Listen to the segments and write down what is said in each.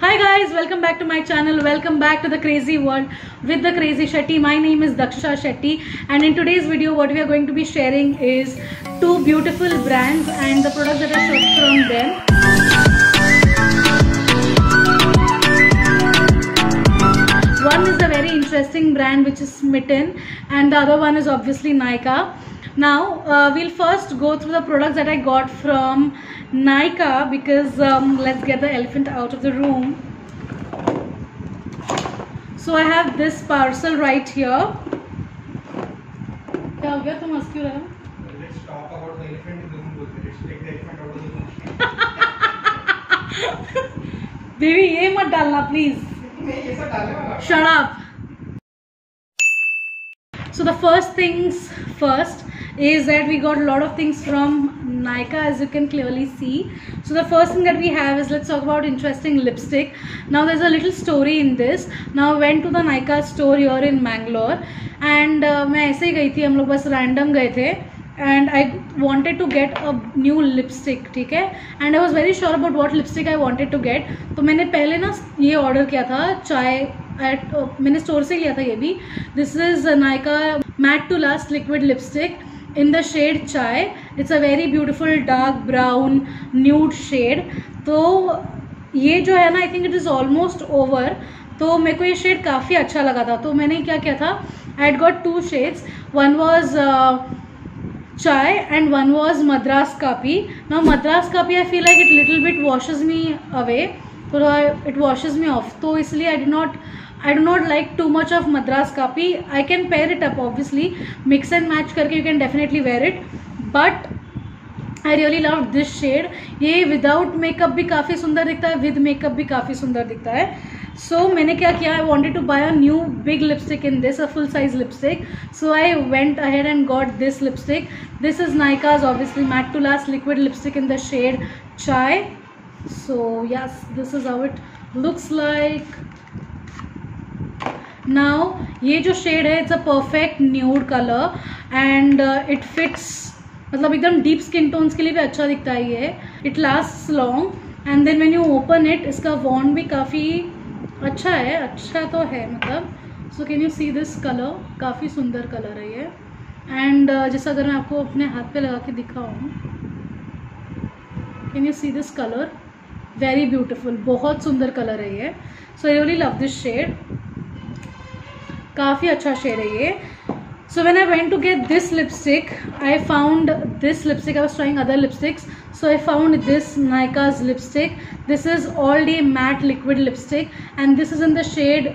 Hi guys, welcome back to my channel. Welcome back to the crazy world with the crazy Shetty. My name is Daksha Shetty and in today's video what we are going to be sharing is two beautiful brands and the products that I shot from them. One is a very interesting brand which is Smitten and the other one is obviously Nykaa. Now uh, we'll first go through the products that I got from Nykaa because um, let's get the elephant out of the room. So I have this parcel right here. क्या हो गया तुम हंस क्यों रहे हो Let's talk about the elephant in the room. both. Let's take the elephant out of the room. Baby ये मत डालना प्लीज मैं ये सब डालने वाला हूँ। Shut up. So the first things first is that we got a lot of things from Nykaa as you can clearly see. So the first thing that we have is let's talk about interesting lipstick. Now there's a little story in this. Now I went to the Nykaa store here in Mangalore and uh, मैं ऐसे ही गई थी हम लोग बस random गए थे and I wanted to get a new lipstick ठीक है and I was very sure about what lipstick I wanted to get तो मैंने पहले ना ये order किया था चाय एट मैंने स्टोर से लिया था ये भी this is Nykaa matte to last liquid lipstick in the shade chai it's a very beautiful dark brown nude shade तो ये जो है ना I think it is almost over तो मेरे को ये शेड काफ़ी अच्छा लगा था। तो मैंने क्या किया था? I had got two shades one was chai and one was Madras now, madras kapi, i feel like it little bit washes me away. so I- it washes me off. तो इसलिए I D not I do not like too much of Madras kapi. I can pair it up obviously mix and match करके you can definitely wear it but I really love this shade ये without makeup भी काफ़ी सुंदर दिखता है with makeup भी काफ़ी सुंदर दिखता है. सो so, मैंने क्या किया? I wanted to buy a new big lipstick in this a full size lipstick so I went ahead and got this lipstick this is Nykaa's obviously matte to last liquid lipstick in the shade chai so yes this is it looks like now ये जो shade है it's a perfect nude colour and it fits मतलब एकदम deep skin tones के लिए भी अच्छा दिखता है ये। It last long and then when you open it इसका वॉन्ड भी काफ़ी अच्छा है। अच्छा तो है मतलब। So can you see this colour काफ़ी सुंदर कलर है ये। एंड uh, जैसा अगर मैं आपको अपने हाथ पे लगा के दिखाऊँ can you see this colour very beautiful बहुत सुंदर कलर है ये। So I really love this shade काफ़ी अच्छा शेड है ये। So when I went to get this lipstick I found this lipstick I was other lipsticks so I found this Nykaa's lipstick this is all day matte liquid lipstick and this is in the shade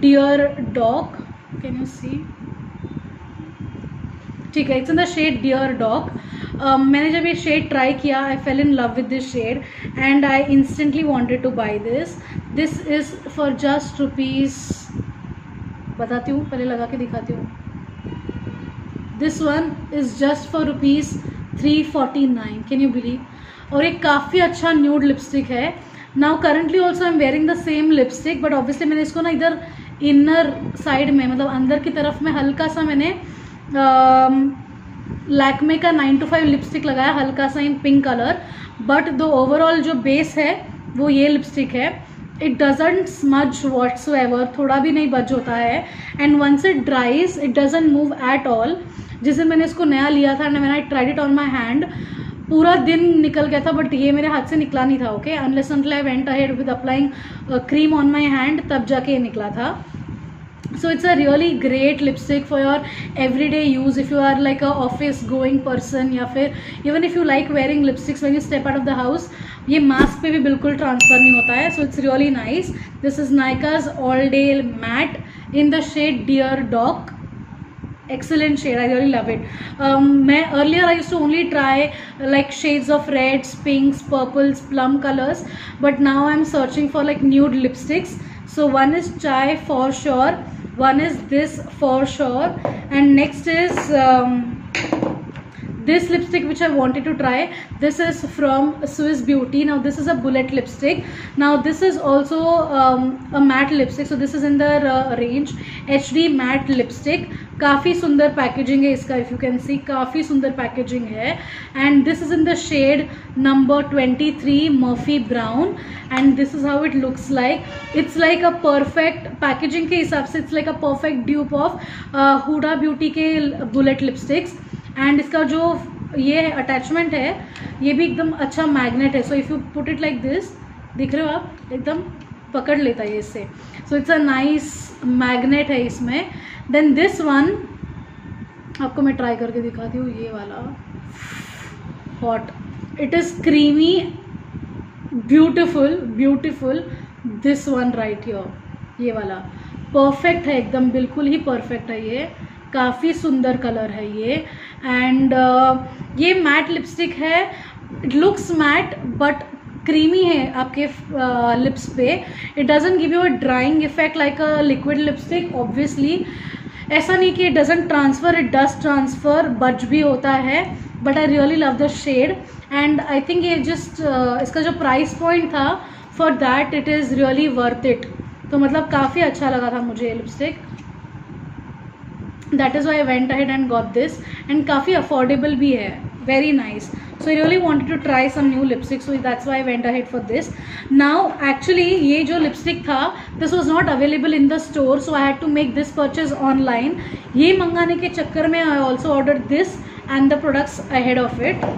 dear doc can you see ठीक है it's in the shade dear doc मैंने जब ये shade try किया I fell in love with this shade and I instantly wanted to buy this this is for just rupees बताती हूँ, पहले लगा के दिखाती हूँ। This one is just for rupees three forty nine can you believe और एक काफ़ी अच्छा न्यूड लिपस्टिक है। Now currently also I am wearing the same lipstick but obviously मैंने इसको ना इधर इनर साइड में मतलब अंदर की तरफ़ में हल्का सा मैंने लैकमे का नाइन टू फाइव लिपस्टिक लगाया, हल्का सा in pink colour but the overall जो बेस है, वो ये लिपस्टिक है। It doesn't smudge whatsoever थोड़ा भी नहीं बज होता है and once it dries it doesn't move at all जिस दिन मैंने इसको नया लिया था एंड मैंने I tried it on my hand पूरा दिन निकल गया था बट ये मेरे हाथ से निकला नहीं था okay unless until I went ahead with applying cream on my hand तब जाके ये निकला था। so it's a really great lipstick for your everyday use if you are like a office going person या फिर even if you like wearing lipsticks when you step out of the house ये mask पे भी बिल्कुल transfer नहीं होता है so it's really nice this is Nykaa's all day matte in the shade dear dog excellent shade i really love it um, मैं earlier i used to only try like shades of reds pinks purples plum colors but now i'm searching for like nude lipsticks so one is chai for sure one is this for sure and next is um, this lipstick which i wanted to try this is from swiss beauty now this is a bullet lipstick now this is also um, a matte lipstick so this is in the uh, range hd matte lipstick काफ़ी सुंदर packaging है इसका if you can see काफ़ी सुंदर packaging है and this is in the shade number 23 Murphy brown and this is how it looks like it's like a perfect packaging के हिसाब से it's like a perfect dupe of Huda Beauty के bullet lipsticks and इसका जो ये attachment है, ये भी एकदम अच्छा मैग्नेट है. So if you put it like this दिख रहे हो आप? एकदम पकड़ लेता है इससे. So it's a nice magnet है इसमें. देन दिस वन आपको मैं ट्राई करके दिखाती हूँ, ये वाला. Hot it is creamy beautiful beautiful this one right your ये वाला. परफेक्ट है एकदम, बिल्कुल ही परफेक्ट है ये. काफ़ी सुंदर कलर है ये. एंड uh, ये मैट लिपस्टिक है. It looks matte but creamy है आपके लिप्स uh, पे. It doesn't give you a drying effect like a liquid lipstick obviously ऐसा नहीं कि it doesn't transfer it does transfer बच भी होता है but I really love the shade and I think ये जस्ट uh, इसका जो प्राइस पॉइंट था for that it is really worth it तो मतलब काफ़ी अच्छा लगा था मुझे ये lipstick that is why went ahead and got this and काफ़ी अफोर्डेबल भी है very nice so I really wanted to try some new lipstick so that's why I went ahead for this now actually ये जो lipstick था this was not available in the store so I had to make this purchase online ये मंगाने के चक्कर में I also ordered this and the products ahead of it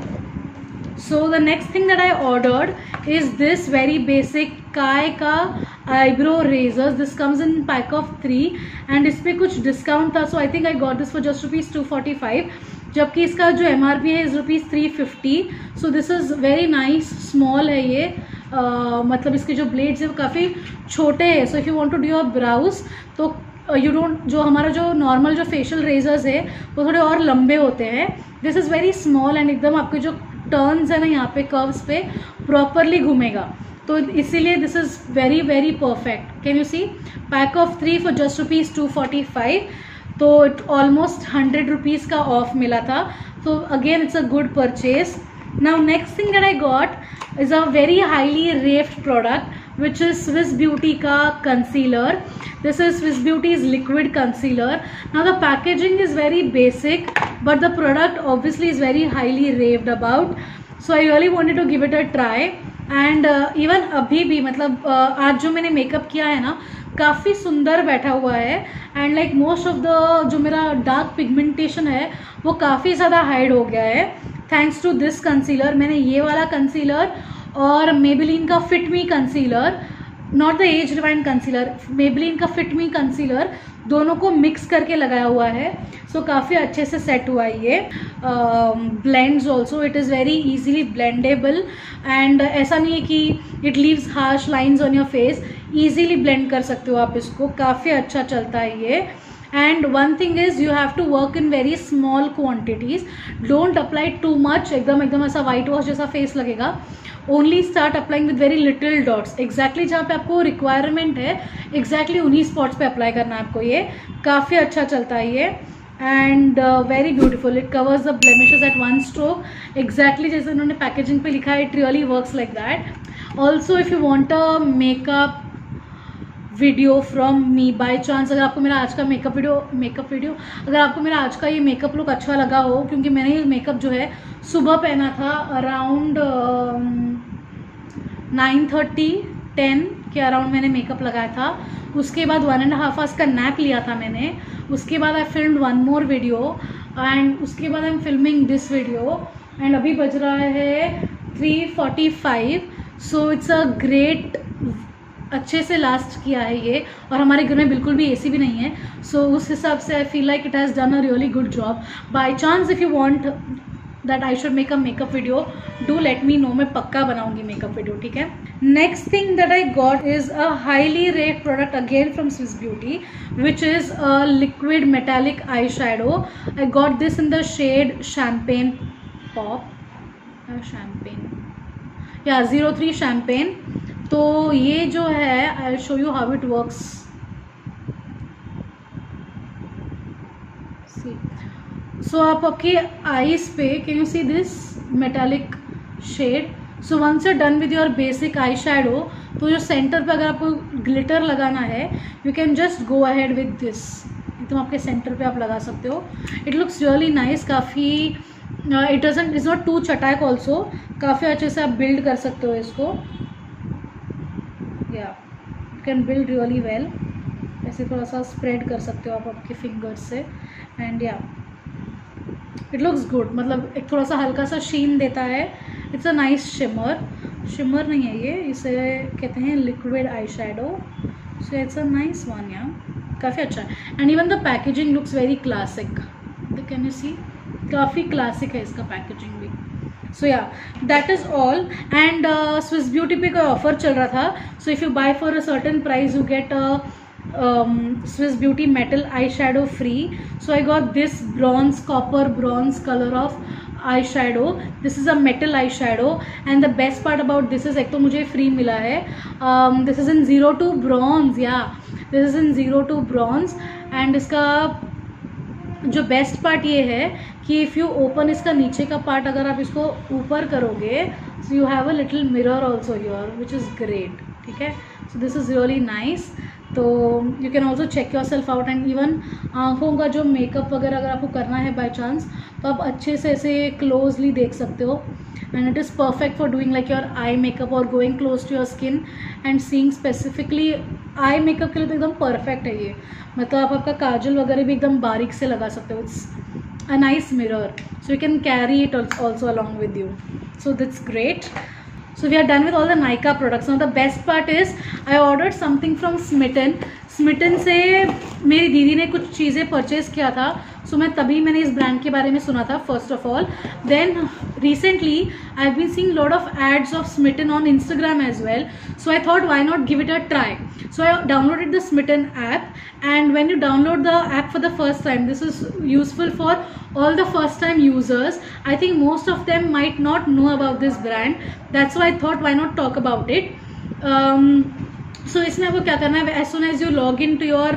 so the next thing that I ordered is this very basic काय का eyebrow razors. This comes in pack of three and इस पर कुछ डिस्काउंट था. So I think I got this for just rupees two forty five जबकि इसका जो M R P है is rupees three fifty so this is very nice small है ये. uh, मतलब इसके जो ब्लेड्स है वो काफ़ी छोटे हैं. So if you want to do your brows तो यू डोंट जो हमारा जो नॉर्मल जो फेशियल रेजर्स है वो थोड़े और लंबे होते हैं. This is very small and एकदम आपके जो टर्न्स है ना यहाँ पे कर्व्स पे प्रॉपरली घूमेगा. तो इसीलिए this is very very perfect can you see pack of three for just rupees two forty five तो इट ऑलमोस्ट हंड्रेड रुपीज़ का ऑफ़ मिला था. तो again it's a good purchase now next thing I got is a very highly raved product which is Swiss Beauty का concealer this is Swiss Beauty is liquid concealer now the packaging is very basic but the product obviously is very highly raved about so I really wanted to give it a try and even uh, अभी भी मतलब uh, आज जो मैंने makeup किया है ना काफ़ी सुंदर बैठा हुआ है। And like most of the जो मेरा डार्क पिगमेंटेशन है वो काफ़ी ज़्यादा हाइड हो गया है। थैंक्स टू दिस कंसीलर मैंने ये वाला कंसीलर और मेबिलिन का Fit Me concealer not the Age Rewind concealer Maybelline का फिट मी कंसीलर दोनों को मिक्स करके लगाया हुआ है। सो so, काफ़ी अच्छे से सेट हुआ ये। Blends also it is very easily blendable and ऐसा नहीं है कि it leaves harsh lines on your face easily blend कर सकते हो आप इसको। काफ़ी अच्छा चलता है ये। And one thing is you have to work in very small quantities don't apply too much एकदम एकदम ऐसा वाइट वॉश जैसा फेस लगेगा। Only start applying with very little dots exactly जहाँ पे आपको रिक्वायरमेंट है एग्जैक्टली exactly उन्हीं स्पॉट्स पे अप्लाई करना है आपको ये। काफ़ी अच्छा चलता है ये। And very beautiful it covers the blemishes at one stroke exactly जैसे उन्होंने पैकेजिंग पे लिखा है it really works like that also if you want a makeup video from me by chance अगर आपको मेरा आज का मेकअप वीडियो मेकअप वीडियो अगर आपको मेरा आज का ये मेकअप लुक अच्छा लगा हो, क्योंकि मैंने ये मेकअप जो है, सुबह पहना था अराउंड नाइन थर्टी टेन के अराउंड मैंने मेकअप लगाया था। उसके बाद वन एंड हाफ़ आवर्स का नैप लिया था मैंने। उसके बाद I film one more video and उसके बाद I am filming this video and अभी बज रहा है three forty five so it's a great अच्छे से लास्ट किया है ये और हमारे घर में बिल्कुल भी एसी भी नहीं है। सो so, उस हिसाब से I feel like it has done a really good job by chance if you want that I should make a makeup video do let me know मैं पक्का बनाऊँगी मेकअप वीडियो ठीक है? Next thing that I got is a highly rate product again from Swiss Beauty which is a liquid metallic eye shadow I got this in the shade champagne pop champagne या zero three champagne तो ये जो है I show you how it works so आप आपके eyes पे can you see this metallic shade so once you done with your basic eye shadow तो जो सेंटर पे अगर आपको ग्लिटर लगाना है you can just go ahead with this एकदम आपके सेंटर पे आप लगा सकते हो. इट लुक्स रियली नाइस काफ़ी it doesn't is not too चटैक also काफ़ी अच्छे से आप बिल्ड कर सकते हो इसको. Yeah you can build really well ऐसे थोड़ा सा स्प्रेड कर सकते हो आप आपके फिंगर्स से. And yeah it looks good मतलब एक थोड़ा सा हल्का सा शीन देता है. It's a nice shimmer shimmer नहीं है ये. इसे कहते हैं liquid eye shadow so it's a nice one yeah काफ़ी अच्छा है. And even the packaging looks very classic can you see काफ़ी क्लासिक है इसका पैकेजिंग भी. So yeah that is all and Swiss beauty पे कोई ऑफ़र चल रहा था? So if you buy for a certain price you get um, Swiss Beauty metal eyeshadow free. So I got this bronze, copper bronze color of eyeshadow. This is a metal eyeshadow and the best part about this is एक तो मुझे free मिला है um, this is in zero to bronze yeah this is in zero to bronze and इसका जो best part ये है कि इफ़ यू ओपन इसका नीचे का पार्ट अगर आप इसको ऊपर करोगे so you have a little mirror also your which is great ठीक है so this is really nice तो you can also check yourself out and even आँखों का जो मेकअप वगैरह अगर आपको करना है बाई चांस तो आप अच्छे से ऐसे क्लोजली देख सकते हो। And it is perfect for doing like your eye makeup और going close to your skin and seeing specifically eye makeup के लिए तो एकदम परफेक्ट है ये। मतलब आप आपका काजल वगैरह भी एकदम बारीक से लगा सकते हो। It's a nice mirror so you can carry it also along with you so that's great So we are done with all the Nika products. Now the best part is I ordered something from Smitten. Smitten से मेरी दीदी ने कुछ चीज़ें purchase किया था सो मैं तभी मैंने इस ब्रांड के बारे में सुना था first of all then recently I've been seeing a lot of ads of Smitten on Instagram as well. So I thought why not give it a try. So I downloaded the Smitten app and when you download the app for the first time, this is useful for all the first time users. I think most of them might not know about this brand. That's why I thought why not talk about it. Um, so so, इसमें आपको क्या करना है? As soon as you log in to your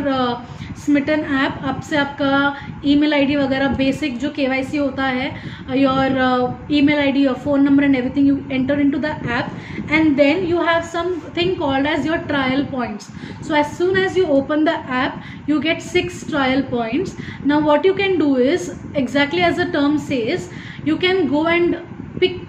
Smitten app आपसे आपका email ID वगैरह basic जो KYC होता है your email ID your phone number and everything you enter into the app and then you have something called as your trial points so as soon as you open the app you get six trial points now what you can do is exactly as a term says you can go and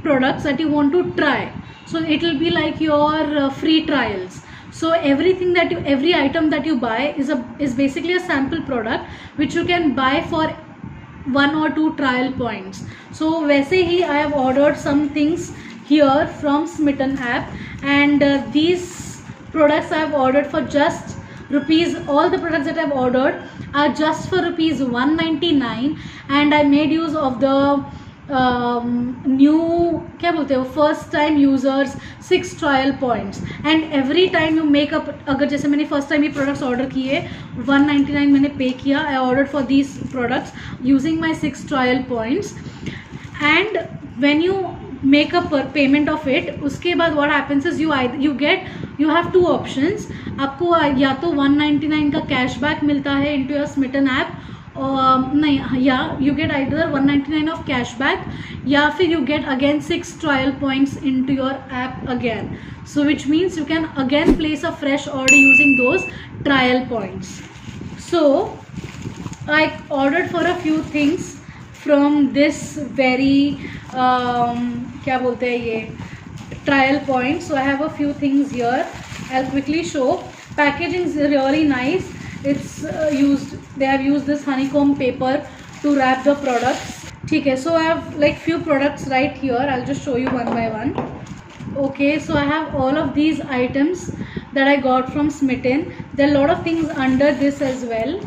products that you want to try. So it will be like your uh, free trials. so everything that you every item that you buy is a is basically a sample product which you can buy for one or two trial points so वैसे ही I have ordered some things here from Smitten app and uh, these products I have ordered for just rupees all the products that I've ordered are just for rupees 199 and I made use of the new क्या बोलते हो first time users six trial points and every time you make a अगर जैसे मैंने first time ये products order किए 199 मैंने पे किया I order for these products using my six trial points and when you make a पर payment of it उसके बाद what happens is you I you get you have two options आपको या तो 199 का कैशबैक मिलता है इनटू योर स्मिटन ऐप नहीं या you get either 199 off cashback या फिर you get again six trial points into your app again so which means you can again place a fresh order using those trial points so I order for a few things from this very क्या बोलते हैं ये trial point so I have a few things here I quickly show packaging is really nice it's uh, used they have use this honeycomb paper to wrap the products ठीक है so I have like few products right here I just show you one by one okay so I have all of these items that I got from Smitten they are lot of things under this as well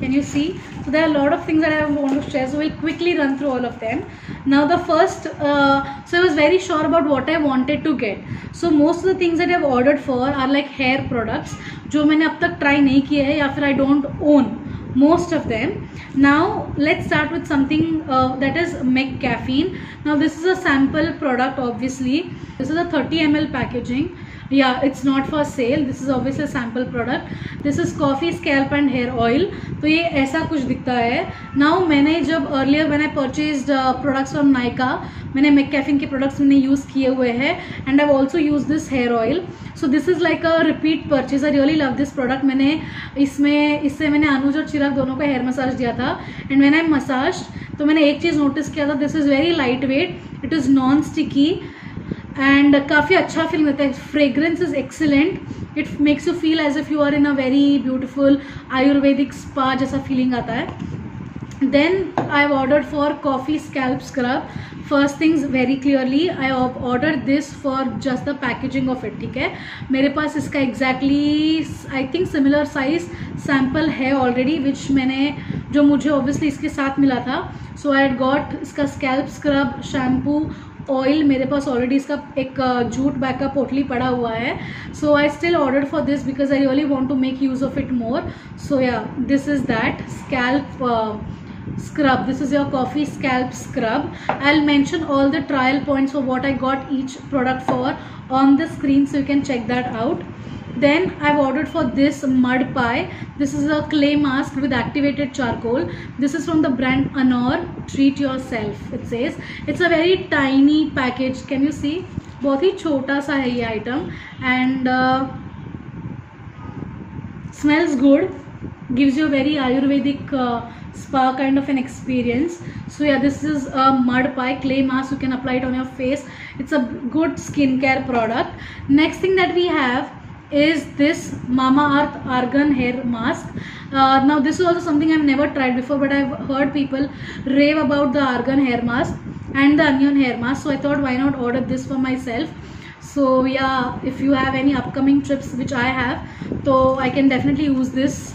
can you see so they are lot of things I have share so quickly run through all of them now the first so I was very sure about what I wanted to get so most of the things I have order for are like hair products जो मैंने अब तक try नहीं किया है या फिर I don't own most of them. Now let's start with something uh, that is mec caffeine now this is a sample product obviously. This is a 30 ml packaging yeah, it's not for sale. This is obviously a sample product. This is coffee scalp and hair oil. तो ये ऐसा कुछ दिखता है। Now मैंने जब earlier मैंने purchase products from Nykaa मैंने मैकैफिन के प्रोडक्ट्स मैंने यूज़ किए हुए हैं। And I also use this hair oil so this is like a repeat purchase I really love this product मैंने इसमें, इससे मैंने अनुज और चिराग दोनों को हेयर मसाज दिया था। एंड मैंने मसाज तो मैंने एक चीज़ नोटिस किया था। This is very lightweight it is non sticky and काफ़ी अच्छा फील होता है। Fragrance is excellent it makes you feel as if you are in a very beautiful Ayurvedic spa जैसा फीलिंग आता है। Then I have for coffee scalp scrub first things very clearly I order this for just the packaging of it ठीक है? मेरे पास इसका exactly I think similar size sample है already which मैंने, जो मुझे ऑब्वियसली इसके साथ मिला था। सो आई गॉट इसका स्कैल्प स्क्रब शैम्पू ऑयल मेरे पास ऑलरेडी इसका एक जूट बैग का पोटली पड़ा हुआ है। So I still order for this because I only want to make use of it more so yeah this is that scalp scrub this is your coffee scalp scrub I'll mention all the trial points of what I got each product for on the screen so you can check that out then i've ordered for this mud pie this is a clay mask with activated charcoal this is from the brand anor treat yourself it says it's a very tiny package can you see बहुत ही छोटा सा है ये item and smells good gives you a very ayurvedic uh, spa kind of an experience so yeah this is a mud pie clay mask you can apply it on your face it's a good skincare product next thing that we have is this Mama Earth Argan hair mask. Uh, now this is also something I've never tried before but I've heard people rave about the Argan hair mask and the onion hair mask. So I thought why not order this for myself. So yeah, if you have any upcoming trips which I have, so I can definitely use this.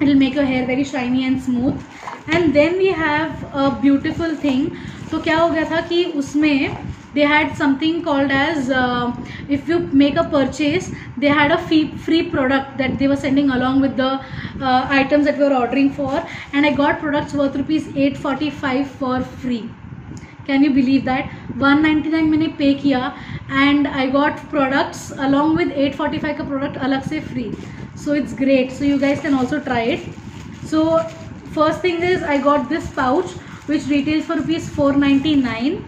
It'll make your hair very shiny and smooth. And then we have a beautiful thing. तो क्या हो गया था कि उसमें they had something called as uh, if you make a purchase they had a free, free product that they were sending along with the uh, items that we were ordering for and i got products worth rupees 845 for free can you believe that 199 मैंने पे किया and I got products along with 845 का product अलग से free so it's great so you guys can also try it so first thing is I got this pouch which retails for rupees 499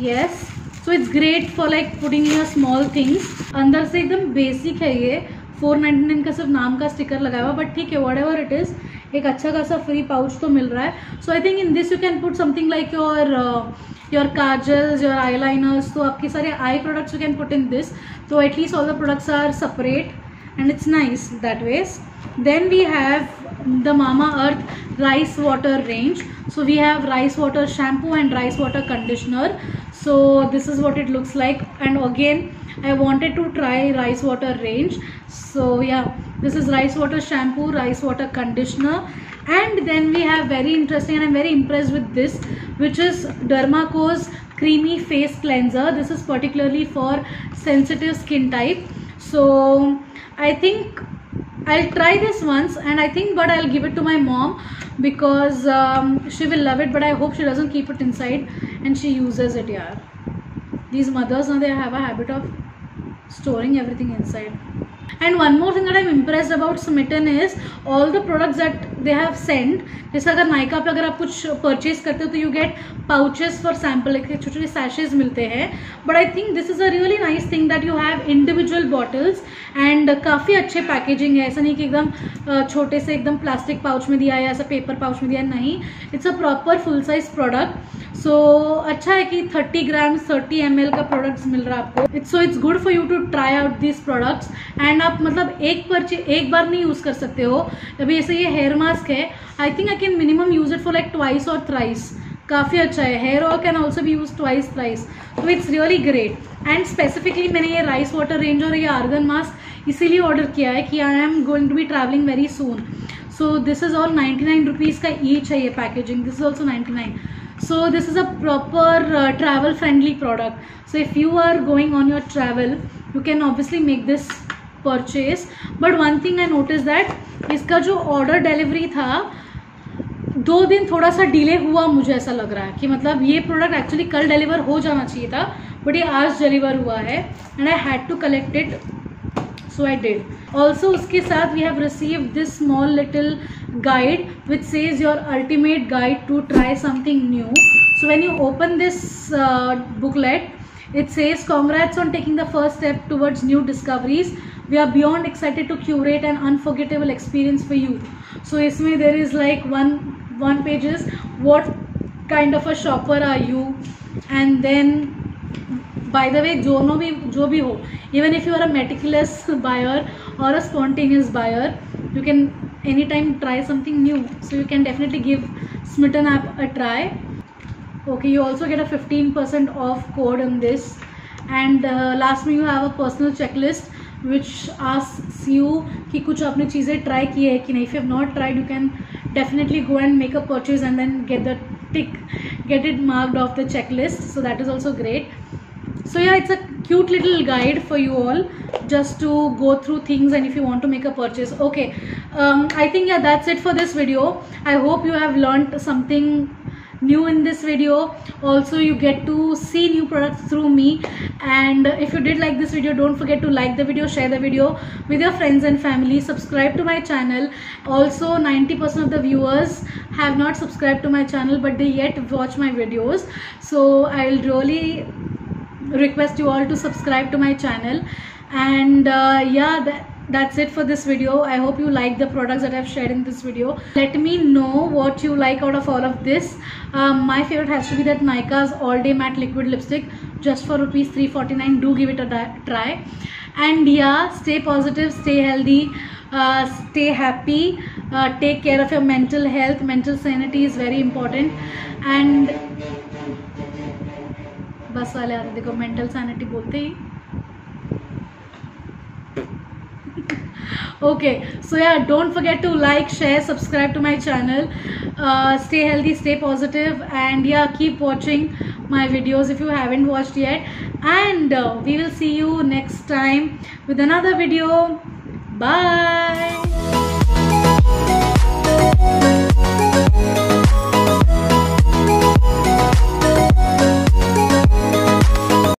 yes So it's great for like putting in small things अंदर से एकदम basic है ये। Four ninety nine का सिर्फ़ नाम का sticker लगा हुआ बट ठीक है वट एवर इट इज़ एक अच्छा खासा फ्री पाउच तो मिल रहा है। So I think in this you can put something like your your kajals your eyeliners तो आपके सारे eye products you can put in this तो at least all the products are separate and it's nice that ways then we have the mama earth rice water range. So, we have rice water shampoo and rice water conditioner. So this is what it looks like. And again I wanted to try rice water range. So yeah this is rice water shampoo rice water conditioner. And then we have very interesting and I'm very impressed with this which is Dermaco's creamy face cleanser. This is particularly for sensitive skin type. So I think I'll try this once and I think but I'll give it to my mom because um, she will love it but I hope she doesn't keep it inside and she uses it yeah these mothers now they have a habit of storing everything inside. And one more thing that I'm impressed about Smitten is all the products that they have sent, जैसे अगर नाइका पे अगर आप कुछ purchase करते हो तो you get pouches for sample एक छोटे छोटे सैशेज मिलते हैं। But I think this is a really nice thing that you have individual bottles and काफ़ी अच्छे पैकेजिंग है। ऐसा नहीं कि एकदम छोटे से एकदम प्लास्टिक पाउच में दिया है ऐसा पेपर पाउच में दिया है, नहीं। It's a proper full size product so अच्छा है कि 30 ग्राम 30 एम का प्रोडक्ट्स मिल रहा है आपको। It's so it's good for you to try out this products and आप मतलब एक परचे एक बार नहीं यूज़ कर सकते हो। अभी ऐसे ये हेयर मास्क है I think I can minimum use it for like twice और थ्राइस काफ़ी अच्छा है. हेयर ऑयल कैन ऑल्सो भी यूज़ ट्वाइस थ्राइस तो it's really great and specifically मैंने ये राइस वाटर रेंज और ये आर्गन मास्क इसीलिए ऑर्डर किया है कि I am going to be travelling very soon so this is all ninety nine rupees का ईच है ये packaging this is also ninety nine this is a proper uh, travel friendly product. So if you are going on your travel you can obviously make this purchase but one thing I notice that इसका जो order delivery था, दो दिन थोड़ा सा delay हुआ मुझे ऐसा लग रहा है कि मतलब ये प्रोडक्ट एक्चुअली कल डिलीवर हो जाना चाहिए था बट ये आज डिलीवर हुआ है and I had to collect it so I did also उसके साथ we have receive this small little guide which says your ultimate guide to try something new so when you open this booklet it says congrats on taking the first step towards new discoveries we are beyond excited to curate an unforgettable experience for you so isme there is like one one page is what kind of a shopper are you and then by the way दोनों भी जो भी हो even if you are a meticulous buyer or a spontaneous buyer you can anytime try something new so you can definitely give smitten app a try okay you also get a 15% off code on this and uh, last में you have a personal checklist Which us you कि कुछ आपने चीज़ें try की है कि नहीं? If not tried you can definitely go and make a purchase and then get the tick get it marked off the checklist so that is also great so yeah it's a cute little guide for you all just to go through things and if you want to make a purchase okay I think yeah that's it for this video I hope you have learn something new in this video. Also you get to see new products through me. And if you did like this video don't forget to like the video share the video with your friends and family. Subscribe to my channel. Also 90% of the viewers have not subscribed to my channel but they yet watch my videos. So i'll really request you all to subscribe to my channel. And uh, yeah that's it for this video i hope you like the products that i've shared in this video let me know what you like out of all of this um, my favorite has to be that Nika's all day matte liquid lipstick just for rupees 349 do give it a di- try and yeah stay positive stay healthy uh, stay happy uh, take care of your mental health mental sanity is very important and बस वाले आते देखो mental sanity बोलते ही Okay so yeah don't forget to like share subscribe to my channel. Uh, stay healthy stay positive and yeah keep watching my videos if you haven't watched yet. And uh, we will see you next time with another video. Bye